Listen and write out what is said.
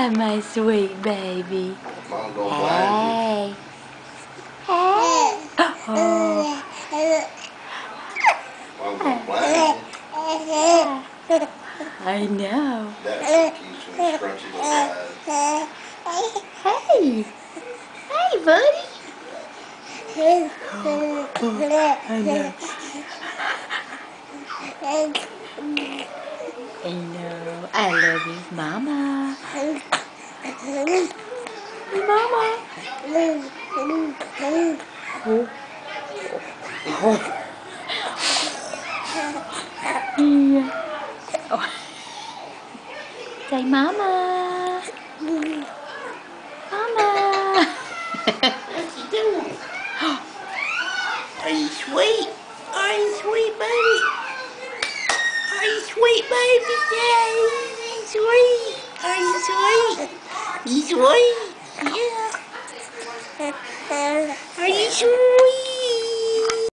Hi, my sweet baby. Mom gonna blind Hey. Hey. Oh. you. Mom gonna blind you. I know. That's the keys from the scrunchy little eyes. Hey. Hey, buddy. Oh, I know. I know. Uh, I love you, Mama. Mama. Oh. Oh. Yeah. Oh. Say Mama. Mama. What you doing? Are you sweet? Are you sweet, baby? Are you sweet, baby? You sweet. Are you sweet? You sweet? Yeah. Are you sweet?